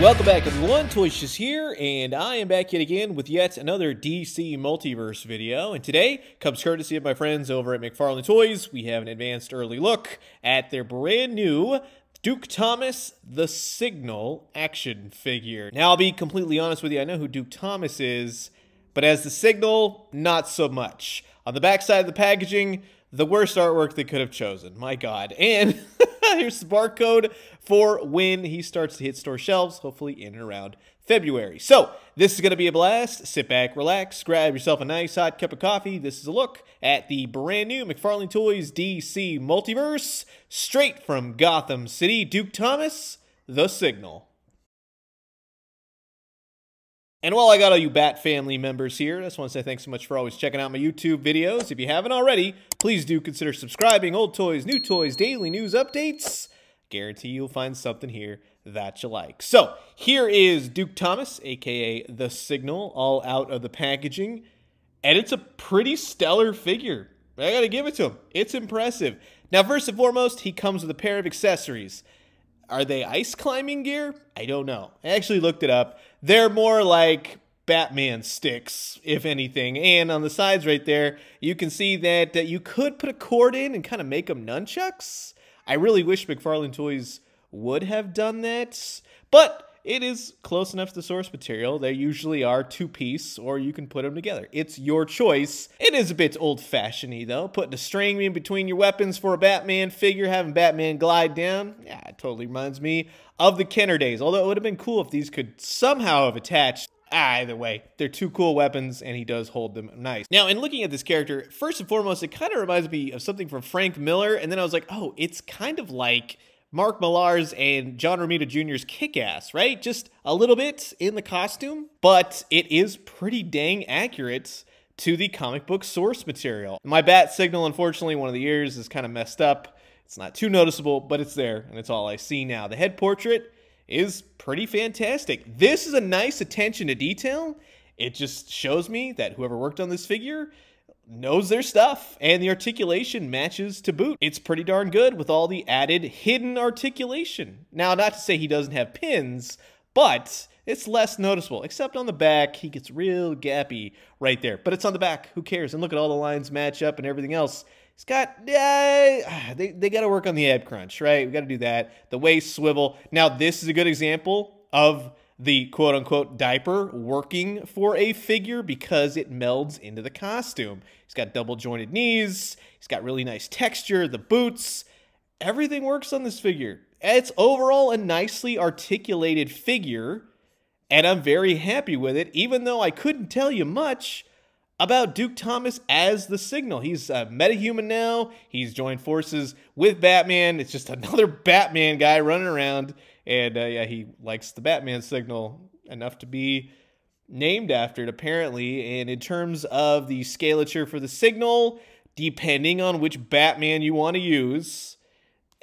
Welcome back, everyone. Toyshiz here, and I am back yet again with yet another DC Multiverse video. And today comes courtesy of my friends over at McFarlane Toys. We have an advanced early look at their brand new Duke Thomas The Signal action figure. Now, I'll be completely honest with you, I know who Duke Thomas is, but as the Signal, not so much. On the back side of the packaging, the worst artwork they could have chosen. My God. And here's the barcode for when he starts to hit store shelves, hopefully in and around February. So, this is going to be a blast. Sit back, relax, grab yourself a nice hot cup of coffee. This is a look at the brand new McFarlane Toys DC Multiverse, straight from Gotham City. Duke Thomas, The Signal. And while I got all you Bat family members here, I just want to say thanks so much for always checking out my YouTube videos. If you haven't already, please do consider subscribing. Old toys, new toys, daily news updates. Guarantee you'll find something here that you like. So, here is Duke Thomas, aka The Signal, all out of the packaging. And it's a pretty stellar figure. I gotta give it to him. It's impressive. Now, first and foremost, he comes with a pair of accessories. Are they ice climbing gear? I don't know. I actually looked it up. They're more like Batman sticks, if anything. And on the sides right there, you can see that uh, you could put a cord in and kind of make them nunchucks. I really wish McFarlane Toys would have done that, but it is close enough to the source material. They usually are two piece, or you can put them together. It's your choice. It is a bit old fashioned though. Putting a string in between your weapons for a Batman figure, having Batman glide down. Yeah, it totally reminds me of the Kenner days. Although it would have been cool if these could somehow have attached Either way, they're two cool weapons, and he does hold them nice. Now, in looking at this character, first and foremost, it kind of reminds me of something from Frank Miller, and then I was like, oh, it's kind of like Mark Millar's and John Romita Jr.'s kick ass, right? Just a little bit in the costume, but it is pretty dang accurate to the comic book source material. My bat signal, unfortunately, one of the ears is kind of messed up. It's not too noticeable, but it's there, and it's all I see now. The head portrait is pretty fantastic. This is a nice attention to detail. It just shows me that whoever worked on this figure knows their stuff, and the articulation matches to boot. It's pretty darn good with all the added hidden articulation. Now, not to say he doesn't have pins, but it's less noticeable, except on the back. He gets real gappy right there, but it's on the back. Who cares? And look at all the lines match up and everything else. He's got, yeah, they, they got to work on the ab crunch, right? We got to do that. The waist swivel. Now, this is a good example of the quote unquote diaper working for a figure because it melds into the costume. He's got double jointed knees, he's got really nice texture, the boots, everything works on this figure. It's overall a nicely articulated figure, and I'm very happy with it, even though I couldn't tell you much about Duke Thomas as the signal. He's a metahuman now. He's joined forces with Batman. It's just another Batman guy running around. And uh, yeah, he likes the Batman signal enough to be named after it, apparently. And in terms of the scalature for the signal, depending on which Batman you want to use,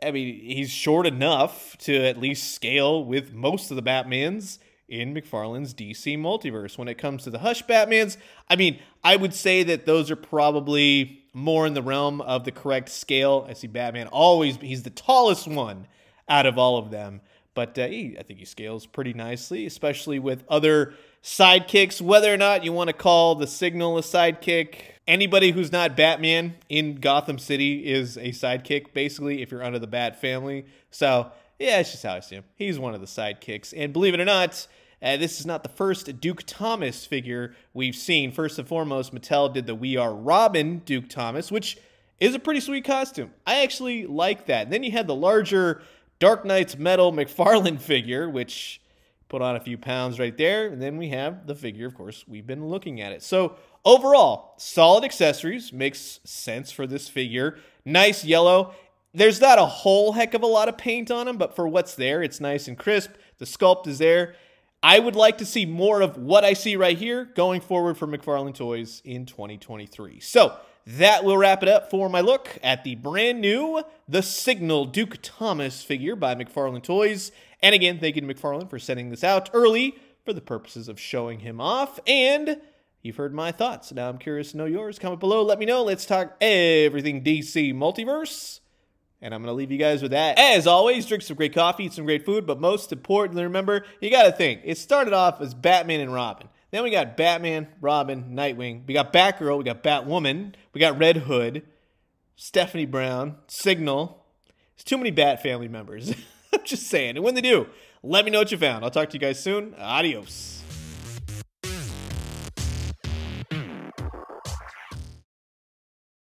I mean, he's short enough to at least scale with most of the Batmans in McFarlane's DC multiverse. When it comes to the Hush Batmans, I mean, I would say that those are probably more in the realm of the correct scale. I see Batman always, he's the tallest one out of all of them. But uh, he, I think he scales pretty nicely, especially with other sidekicks. Whether or not you want to call the Signal a sidekick, anybody who's not Batman in Gotham City is a sidekick, basically, if you're under the Bat family. So, yeah, it's just how I see him. He's one of the sidekicks. And believe it or not, uh, this is not the first Duke Thomas figure we've seen. First and foremost, Mattel did the We Are Robin Duke Thomas, which is a pretty sweet costume. I actually like that. And then you had the larger Dark Nights Metal McFarlane figure, which put on a few pounds right there. And then we have the figure, of course, we've been looking at it. So overall, solid accessories, makes sense for this figure. Nice yellow. There's not a whole heck of a lot of paint on him, but for what's there, it's nice and crisp. The sculpt is there. I would like to see more of what I see right here going forward for McFarlane Toys in 2023. So that will wrap it up for my look at the brand new The Signal Duke Thomas figure by McFarlane Toys. And again, thank you to McFarlane for sending this out early for the purposes of showing him off. And you've heard my thoughts. Now I'm curious to know yours. Comment below. Let me know. Let's talk everything DC Multiverse. And I'm going to leave you guys with that. As always, drink some great coffee, eat some great food, but most importantly, remember, you got to think, it started off as Batman and Robin. Then we got Batman, Robin, Nightwing. We got Batgirl, we got Batwoman, we got Red Hood, Stephanie Brown, Signal. It's too many Bat family members. I'm just saying. And when they do, let me know what you found. I'll talk to you guys soon. Adios.